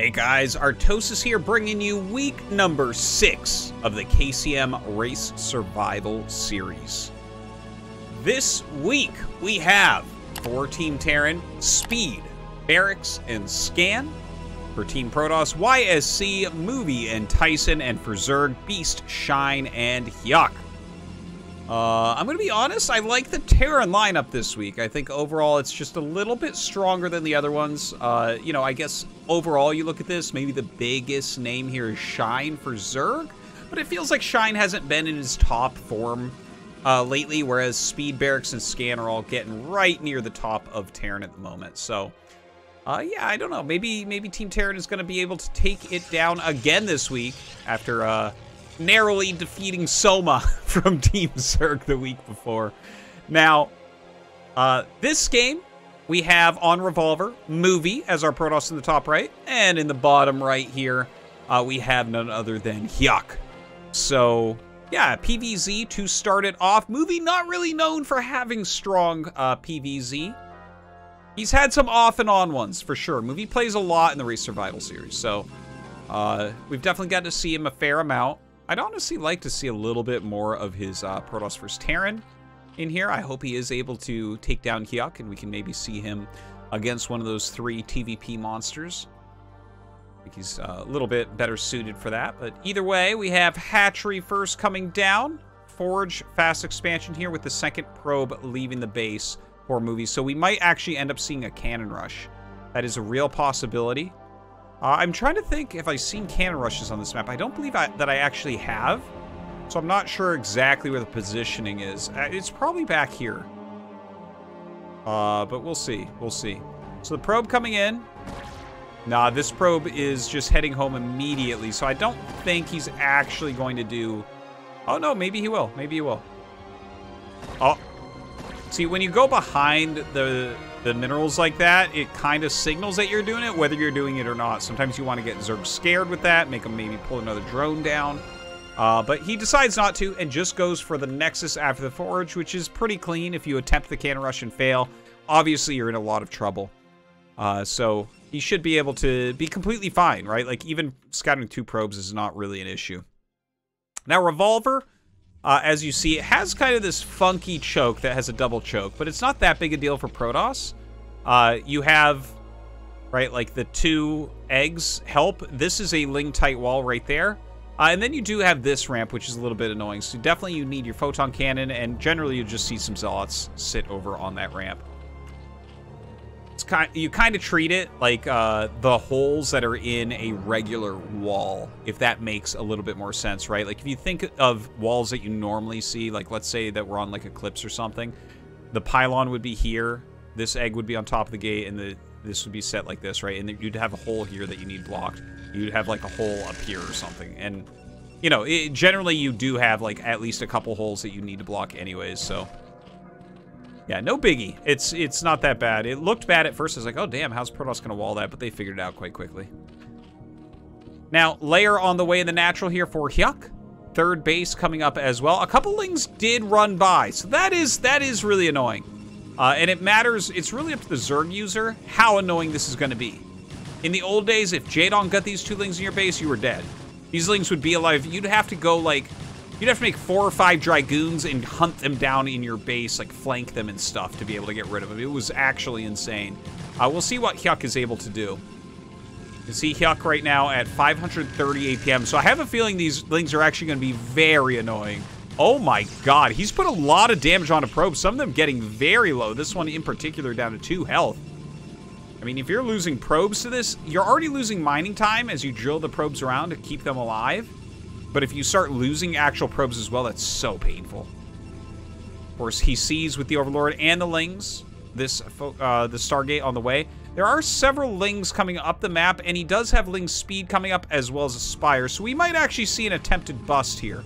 Hey guys, Artosis here bringing you week number six of the KCM Race Survival Series. This week we have for Team Terran, Speed, Barracks, and Scan. For Team Protoss, YSC, Movie, and Tyson, and for Zerg, Beast, Shine, and Hyuk. Uh, I'm going to be honest, I like the Terran lineup this week. I think overall it's just a little bit stronger than the other ones. Uh, you know, I guess overall you look at this, maybe the biggest name here is Shine for Zerg, but it feels like Shine hasn't been in his top form uh, lately, whereas Speed, Barracks, and Scan are all getting right near the top of Terran at the moment. So, uh, yeah, I don't know. Maybe maybe Team Terran is going to be able to take it down again this week after... Uh, narrowly defeating Soma from Team Zerg the week before. Now, uh, this game, we have on Revolver, Movie as our Protoss in the top right, and in the bottom right here, uh, we have none other than Hyuk. So, yeah, PVZ to start it off. Movie not really known for having strong uh, PVZ. He's had some off and on ones, for sure. Movie plays a lot in the Race Survival series, so uh, we've definitely got to see him a fair amount. I'd honestly like to see a little bit more of his uh, Protoss vs. Terran in here. I hope he is able to take down Hyuk, and we can maybe see him against one of those three TVP monsters. I think he's uh, a little bit better suited for that. But either way, we have Hatchery first coming down. Forge fast expansion here with the second probe leaving the base for Movie's. So we might actually end up seeing a cannon rush. That is a real possibility. Uh, I'm trying to think if I've seen cannon rushes on this map. I don't believe I, that I actually have. So I'm not sure exactly where the positioning is. Uh, it's probably back here. Uh, but we'll see. We'll see. So the probe coming in. Nah, this probe is just heading home immediately. So I don't think he's actually going to do... Oh, no, maybe he will. Maybe he will. Oh. See, when you go behind the the minerals like that, it kind of signals that you're doing it, whether you're doing it or not. Sometimes you want to get Zerg scared with that, make them maybe pull another drone down. Uh, but he decides not to and just goes for the Nexus after the Forge, which is pretty clean. If you attempt the cannon rush and fail, obviously you're in a lot of trouble. Uh, so he should be able to be completely fine, right? Like even scouting two probes is not really an issue. Now Revolver, uh, as you see, it has kind of this funky choke that has a double choke, but it's not that big a deal for Protoss. Uh, you have, right, like the two eggs help. This is a ling tight wall right there. Uh, and then you do have this ramp, which is a little bit annoying. So definitely you need your photon cannon, and generally you just see some zealots sit over on that ramp kind you kind of treat it like uh, the holes that are in a regular wall, if that makes a little bit more sense, right? Like if you think of walls that you normally see, like let's say that we're on like Eclipse or something, the pylon would be here, this egg would be on top of the gate, and the this would be set like this, right? And you'd have a hole here that you need blocked. You'd have like a hole up here or something, and you know, it, generally you do have like at least a couple holes that you need to block anyways, so yeah, no biggie. It's it's not that bad. It looked bad at first. I was like, oh, damn, how's Protoss going to wall that? But they figured it out quite quickly. Now, Lair on the way in the natural here for Hyuk. Third base coming up as well. A couple lings did run by, so that is that is really annoying. Uh, and it matters, it's really up to the Zerg user how annoying this is going to be. In the old days, if Jaedong got these two lings in your base, you were dead. These lings would be alive. You'd have to go, like, You'd have to make four or five Dragoons and hunt them down in your base, like flank them and stuff to be able to get rid of them. It was actually insane. Uh, we'll see what Hyuk is able to do. You see Hyuk right now at 530 APM, so I have a feeling these things are actually going to be very annoying. Oh my god, he's put a lot of damage on a probe, some of them getting very low. This one in particular down to 2 health. I mean, if you're losing probes to this, you're already losing mining time as you drill the probes around to keep them alive. But if you start losing actual probes as well, that's so painful. Of course, he sees with the Overlord and the Lings this uh, the Stargate on the way. There are several Lings coming up the map, and he does have Ling speed coming up as well as a Spire, so we might actually see an attempted bust here.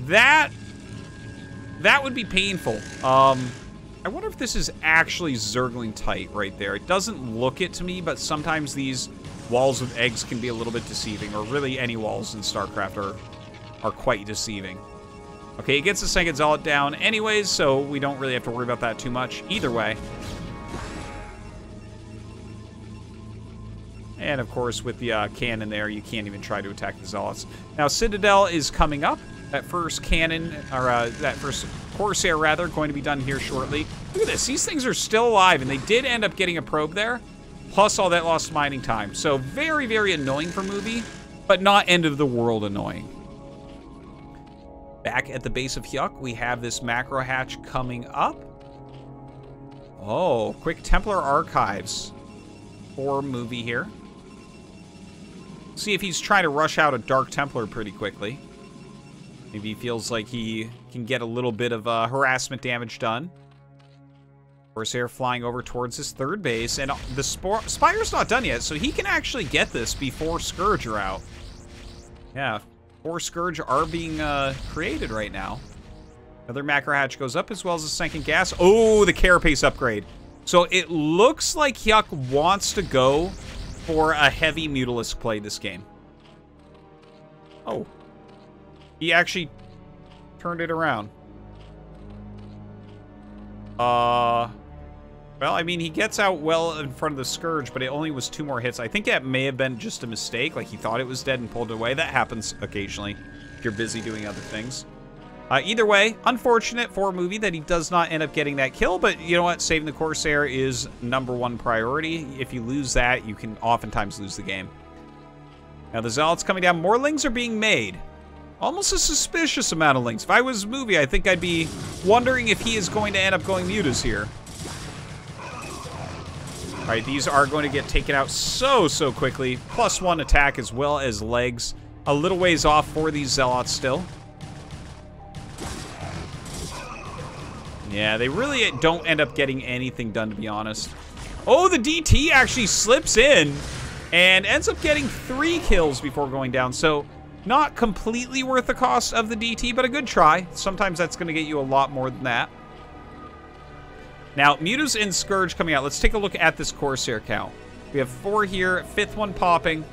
That... That would be painful. Um, I wonder if this is actually Zergling tight right there. It doesn't look it to me, but sometimes these walls with eggs can be a little bit deceiving, or really any walls in StarCraft are, are quite deceiving. Okay, he gets the second Zealot down anyways, so we don't really have to worry about that too much either way. And of course, with the uh, cannon there, you can't even try to attack the Zealots. Now, Citadel is coming up. That first cannon, or uh, that first Corsair, rather, going to be done here shortly. Look at this. These things are still alive, and they did end up getting a probe there, plus all that lost mining time. So very, very annoying for Movie, but not end of the world annoying. Back at the base of Hyuk, we have this macro hatch coming up. Oh, quick Templar Archives for Movie here. See if he's trying to rush out a Dark Templar pretty quickly. Maybe he feels like he can get a little bit of uh, harassment damage done. Corsair flying over towards his third base, and the Spire's not done yet, so he can actually get this before Scourge are out. Yeah, four Scourge are being uh, created right now. Another macro hatch goes up as well as the second gas. Oh, the carapace upgrade. So it looks like Hyuk wants to go for a heavy Mutalisk play this game. Oh, he actually turned it around. Uh, well, I mean, he gets out well in front of the Scourge, but it only was two more hits. I think that may have been just a mistake, like he thought it was dead and pulled it away. That happens occasionally if you're busy doing other things. Uh, either way, unfortunate for a movie that he does not end up getting that kill, but you know what? Saving the Corsair is number one priority. If you lose that, you can oftentimes lose the game. Now the Zealot's coming down. More lings are being made. Almost a suspicious amount of lings. If I was Movie, I think I'd be wondering if he is going to end up going mutas here. All right, these are going to get taken out so, so quickly. Plus one attack as well as legs. A little ways off for these Zealots still. Yeah, they really don't end up getting anything done, to be honest. Oh, the DT actually slips in and ends up getting three kills before going down. So not completely worth the cost of the DT, but a good try. Sometimes that's going to get you a lot more than that. Now, Mutas and Scourge coming out. Let's take a look at this Corsair count. We have four here, fifth one popping,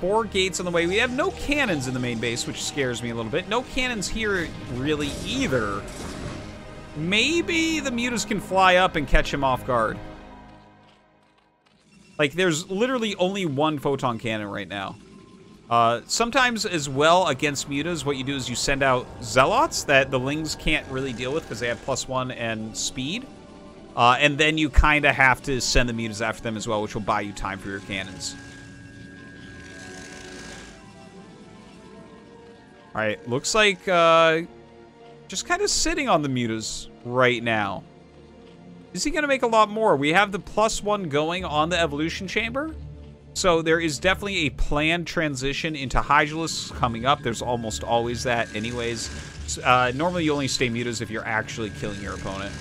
four gates on the way. We have no cannons in the main base, which scares me a little bit. No cannons here really either. Maybe the Mutas can fly up and catch him off guard. Like, there's literally only one photon cannon right now. Uh, sometimes as well against mutas, what you do is you send out zealots that the lings can't really deal with because they have plus one and speed. Uh, and then you kind of have to send the mutas after them as well, which will buy you time for your cannons. All right, looks like uh, just kind of sitting on the mutas right now. Is he going to make a lot more? We have the plus one going on the evolution chamber. So there is definitely a planned transition into Hydralisks coming up. There's almost always that anyways. Uh, normally you only stay mutas if you're actually killing your opponent.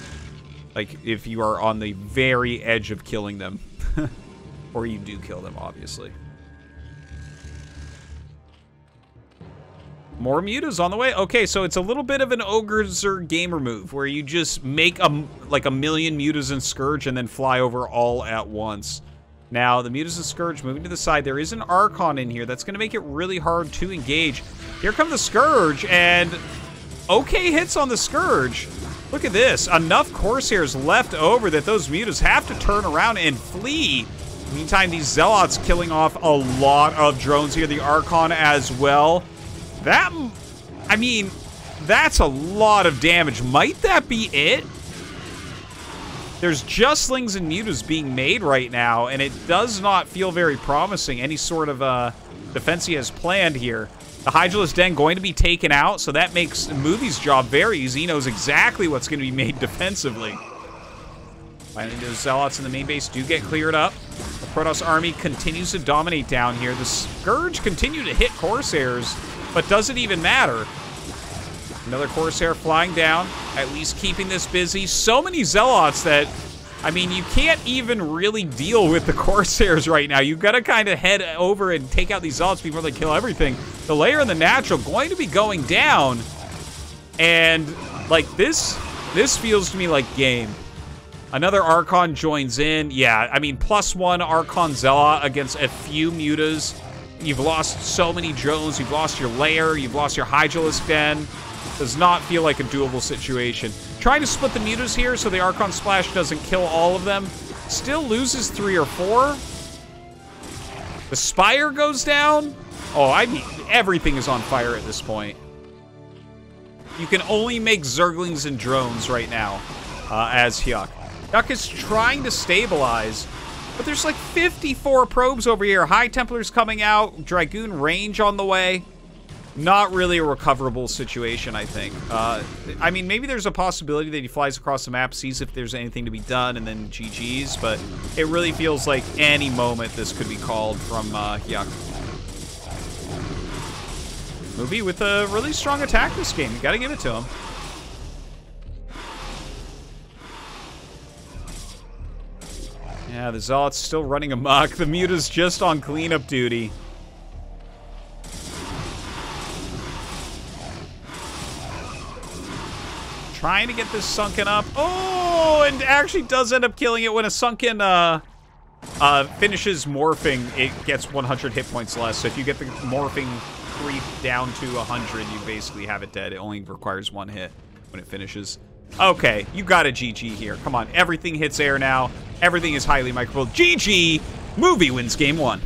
Like, if you are on the very edge of killing them. or you do kill them, obviously. More mutas on the way. Okay, so it's a little bit of an Ogrezer gamer move where you just make a, like a million mutas and Scourge and then fly over all at once. Now, the Mutas and Scourge moving to the side. There is an Archon in here. That's going to make it really hard to engage. Here come the Scourge, and okay hits on the Scourge. Look at this. Enough Corsairs left over that those Mutas have to turn around and flee. Meantime, these Zealots killing off a lot of drones here. The Archon as well. That, I mean, that's a lot of damage. Might that be it? There's just slings and mutas being made right now, and it does not feel very promising, any sort of uh, defense he has planned here. The Hydralisk Den going to be taken out, so that makes Movie's job very easy. He knows exactly what's going to be made defensively. Finally, those Zealots in the main base do get cleared up. The Protoss army continues to dominate down here. The Scourge continue to hit Corsairs, but does it even matter? Another Corsair flying down, at least keeping this busy. So many Zealots that, I mean, you can't even really deal with the Corsairs right now. You've got to kind of head over and take out these Zealots before they kill everything. The Lair and the Natural going to be going down. And, like, this, this feels to me like game. Another Archon joins in. Yeah, I mean, plus one Archon Zealot against a few Mutas. You've lost so many drones. You've lost your Lair. You've lost your Hydralisk Den. Does not feel like a doable situation. Trying to split the mutas here so the Archon Splash doesn't kill all of them. Still loses three or four. The Spire goes down. Oh, I mean, everything is on fire at this point. You can only make Zerglings and drones right now uh, as Hyuk. Hyuk is trying to stabilize, but there's like 54 probes over here. High Templar's coming out. Dragoon range on the way. Not really a recoverable situation, I think. Uh, I mean, maybe there's a possibility that he flies across the map, sees if there's anything to be done, and then GG's, but it really feels like any moment this could be called from uh, Hyuk. Movie with a really strong attack this game. You gotta give it to him. Yeah, the Zealot's still running amok. The Mutas just on cleanup duty. Trying to get this sunken up. Oh, and actually does end up killing it when a sunken uh, uh, finishes morphing. It gets 100 hit points less. So if you get the morphing creep down to 100, you basically have it dead. It only requires one hit when it finishes. Okay, you got a GG here. Come on, everything hits air now. Everything is highly microable. GG! Movie wins game one.